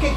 ¿Qué crees?